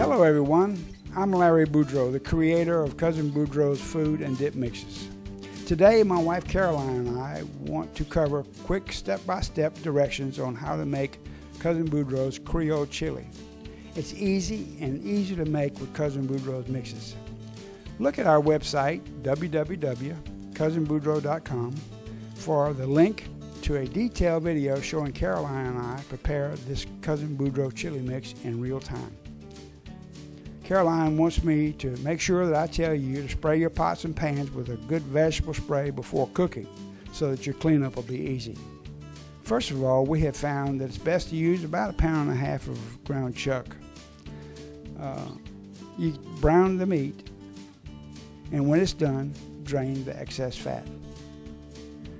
Hello, everyone. I'm Larry Boudreaux, the creator of Cousin Boudreaux's food and dip mixes. Today, my wife Caroline and I want to cover quick step by step directions on how to make Cousin Boudreaux's Creole chili. It's easy and easy to make with Cousin Boudreaux's mixes. Look at our website, www.cousinboudreaux.com, for the link to a detailed video showing Caroline and I prepare this Cousin Boudreaux chili mix in real time. Caroline wants me to make sure that I tell you to spray your pots and pans with a good vegetable spray before cooking so that your cleanup will be easy. First of all, we have found that it's best to use about a pound and a half of ground chuck. Uh, you brown the meat, and when it's done, drain the excess fat.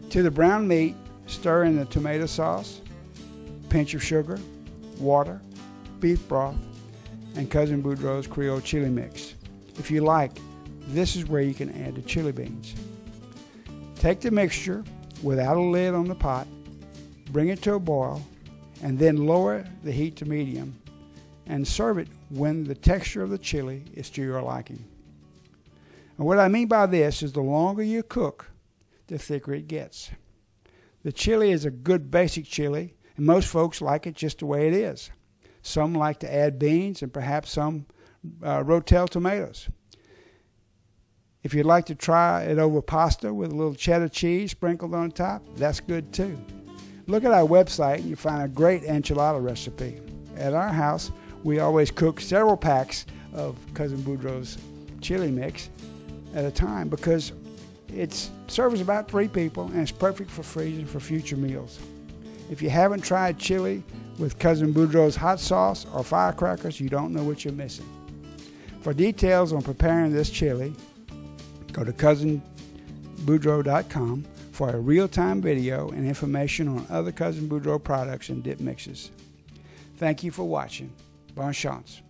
To the brown meat, stir in the tomato sauce, pinch of sugar, water, beef broth, and Cousin Boudreaux's Creole chili mix. If you like, this is where you can add the chili beans. Take the mixture without a lid on the pot, bring it to a boil, and then lower the heat to medium and serve it when the texture of the chili is to your liking. And what I mean by this is the longer you cook, the thicker it gets. The chili is a good basic chili, and most folks like it just the way it is. Some like to add beans and perhaps some uh, rotel tomatoes. If you'd like to try it over pasta with a little cheddar cheese sprinkled on top, that's good too. Look at our website and you'll find a great enchilada recipe. At our house, we always cook several packs of Cousin Boudreaux's chili mix at a time because it serves about three people and it's perfect for freezing for future meals. If you haven't tried chili with Cousin Boudreaux's hot sauce or firecrackers, you don't know what you're missing. For details on preparing this chili, go to cousinboudreaux.com for a real-time video and information on other Cousin Boudreaux products and dip mixes. Thank you for watching. Bon chance.